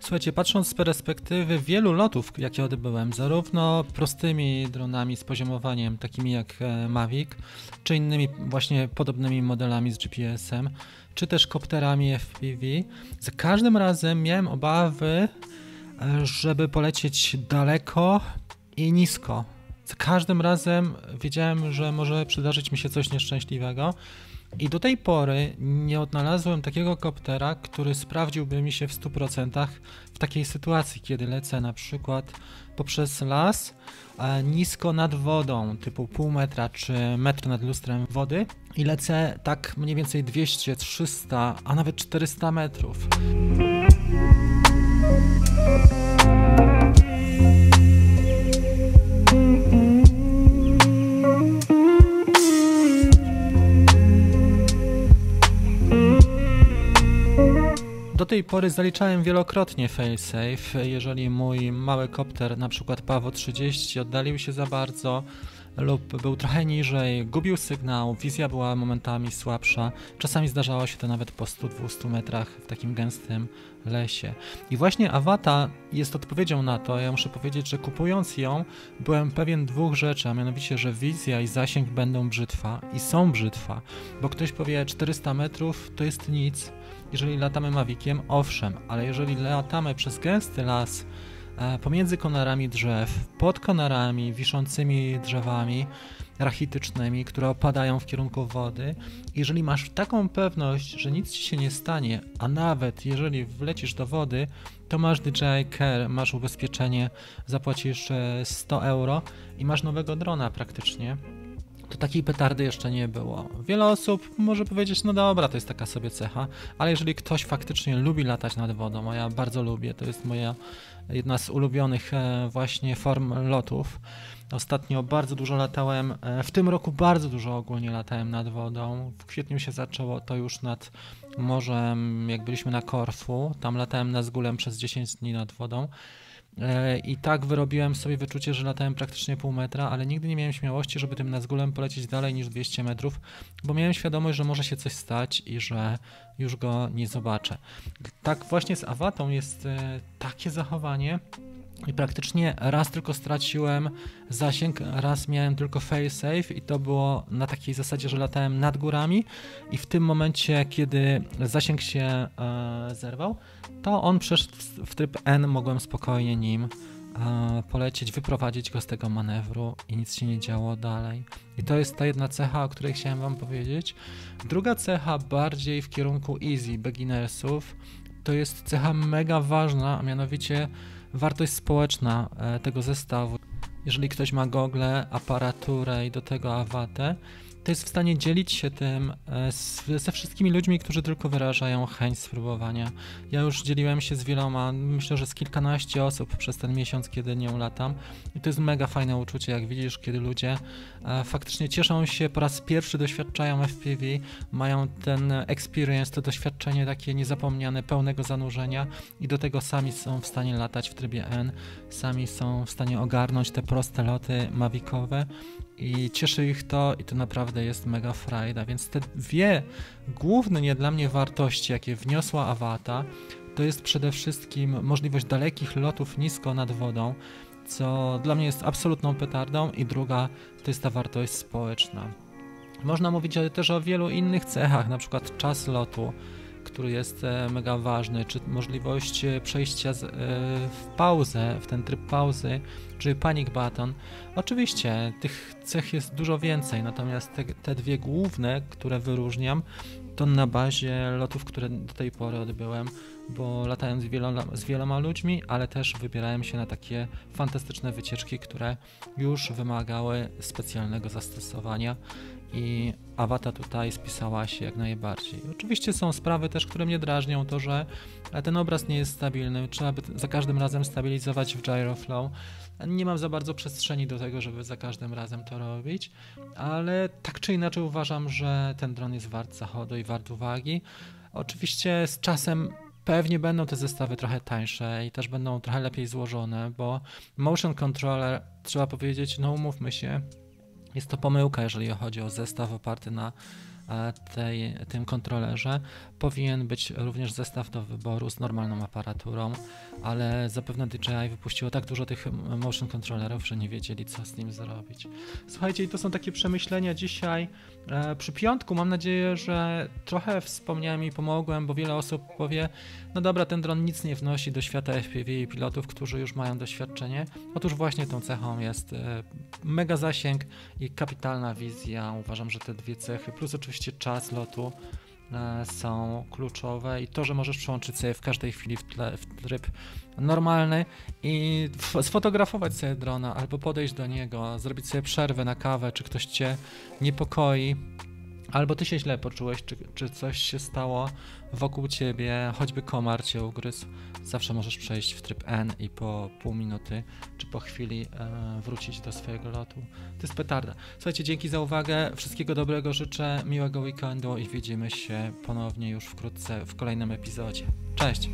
Słuchajcie, patrząc z perspektywy wielu lotów, jakie odbyłem, zarówno prostymi dronami z poziomowaniem, takimi jak e, Mavic, czy innymi właśnie podobnymi modelami z GPS-em, czy też kopterami FPV, za każdym razem miałem obawy, e, żeby polecieć daleko i nisko. Za każdym razem wiedziałem, że może przydarzyć mi się coś nieszczęśliwego. I do tej pory nie odnalazłem takiego koptera, który sprawdziłby mi się w 100% w takiej sytuacji, kiedy lecę na przykład poprzez las nisko nad wodą, typu pół metra czy metr nad lustrem wody i lecę tak mniej więcej 200, 300, a nawet 400 metrów. Tej pory zaliczałem wielokrotnie failsafe, jeżeli mój mały kopter, na przykład Pawo 30, oddalił się za bardzo lub był trochę niżej, gubił sygnał, wizja była momentami słabsza. Czasami zdarzało się to nawet po 100-200 metrach w takim gęstym lesie. I właśnie Awata jest odpowiedzią na to. Ja muszę powiedzieć, że kupując ją, byłem pewien dwóch rzeczy, a mianowicie, że wizja i zasięg będą brzytwa i są brzytwa, bo ktoś powie 400 metrów to jest nic, jeżeli latamy Maviciem, owszem, ale jeżeli latamy przez gęsty las pomiędzy konarami drzew, pod konarami, wiszącymi drzewami rachitycznymi, które opadają w kierunku wody, jeżeli masz taką pewność, że nic ci się nie stanie, a nawet jeżeli wlecisz do wody, to masz DJI Care, masz ubezpieczenie, zapłacisz 100 e, euro i masz nowego drona praktycznie to takiej petardy jeszcze nie było. Wiele osób może powiedzieć, no dobra, to jest taka sobie cecha, ale jeżeli ktoś faktycznie lubi latać nad wodą, a ja bardzo lubię, to jest moja jedna z ulubionych e, właśnie form lotów. Ostatnio bardzo dużo latałem, e, w tym roku bardzo dużo ogólnie latałem nad wodą. W kwietniu się zaczęło to już nad morzem, jak byliśmy na Korfu, tam latałem na zgulem przez 10 dni nad wodą. E, I tak wyrobiłem sobie wyczucie, że latałem praktycznie pół metra, ale nigdy nie miałem śmiałości, żeby tym Nazgulem polecieć dalej niż 200 metrów, bo miałem świadomość, że może się coś stać i że już go nie zobaczę. Tak właśnie z Awatą jest e, takie zachowanie, i praktycznie raz tylko straciłem zasięg, raz miałem tylko failsafe i to było na takiej zasadzie, że latałem nad górami i w tym momencie, kiedy zasięg się e, zerwał, to on przeszedł w, w tryb N, mogłem spokojnie nim e, polecieć, wyprowadzić go z tego manewru i nic się nie działo dalej. I to jest ta jedna cecha, o której chciałem wam powiedzieć. Druga cecha bardziej w kierunku easy, beginnersów, to jest cecha mega ważna, a mianowicie wartość społeczna e, tego zestawu. Jeżeli ktoś ma gogle, aparaturę i do tego awatę, to jest w stanie dzielić się tym e, z, ze wszystkimi ludźmi, którzy tylko wyrażają chęć spróbowania. Ja już dzieliłem się z wieloma, myślę, że z kilkanaście osób przez ten miesiąc, kiedy nią latam i to jest mega fajne uczucie, jak widzisz, kiedy ludzie e, faktycznie cieszą się, po raz pierwszy doświadczają FPV, mają ten experience, to doświadczenie takie niezapomniane, pełnego zanurzenia i do tego sami są w stanie latać w trybie N, sami są w stanie ogarnąć te proste loty mawikowe i cieszy ich to i to naprawdę jest mega frajda, więc te dwie główne nie dla mnie wartości, jakie wniosła Awata, to jest przede wszystkim możliwość dalekich lotów nisko nad wodą, co dla mnie jest absolutną petardą. I druga to jest ta wartość społeczna. Można mówić też o wielu innych cechach, na przykład czas lotu, który jest e, mega ważny, czy możliwość e, przejścia z, e, w pauzę, w ten tryb pauzy, czy panic button. Oczywiście tych cech jest dużo więcej, natomiast te, te dwie główne, które wyróżniam, to na bazie lotów, które do tej pory odbyłem, bo latając z wieloma, z wieloma ludźmi, ale też wybierałem się na takie fantastyczne wycieczki, które już wymagały specjalnego zastosowania i Awata tutaj spisała się jak najbardziej. Oczywiście są sprawy też, które mnie drażnią, to że ten obraz nie jest stabilny, trzeba by za każdym razem stabilizować w Gyroflow. Nie mam za bardzo przestrzeni do tego, żeby za każdym razem to robić, ale tak czy inaczej uważam, że ten dron jest wart zachodu i wart uwagi. Oczywiście z czasem Pewnie będą te zestawy trochę tańsze i też będą trochę lepiej złożone, bo motion controller, trzeba powiedzieć, no umówmy się, jest to pomyłka, jeżeli chodzi o zestaw oparty na tej, tym kontrolerze. Powinien być również zestaw do wyboru z normalną aparaturą, ale zapewne DJI wypuściło tak dużo tych motion controllerów, że nie wiedzieli co z nim zrobić. Słuchajcie, i to są takie przemyślenia dzisiaj e, przy piątku. Mam nadzieję, że trochę wspomniałem i pomogłem, bo wiele osób powie, no dobra, ten dron nic nie wnosi do świata FPV i pilotów, którzy już mają doświadczenie. Otóż właśnie tą cechą jest e, mega zasięg i kapitalna wizja. Uważam, że te dwie cechy, plus oczywiście czas lotu, e, są kluczowe i to, że możesz przełączyć sobie w każdej chwili w, tle, w tryb normalny i sfotografować sobie drona albo podejść do niego, zrobić sobie przerwę na kawę, czy ktoś cię niepokoi, Albo ty się źle poczułeś, czy, czy coś się stało wokół ciebie, choćby komar cię ugryzł, zawsze możesz przejść w tryb N i po pół minuty czy po chwili e, wrócić do swojego lotu. To jest petarda. Słuchajcie, dzięki za uwagę, wszystkiego dobrego życzę, miłego weekendu i widzimy się ponownie już wkrótce w kolejnym epizodzie. Cześć!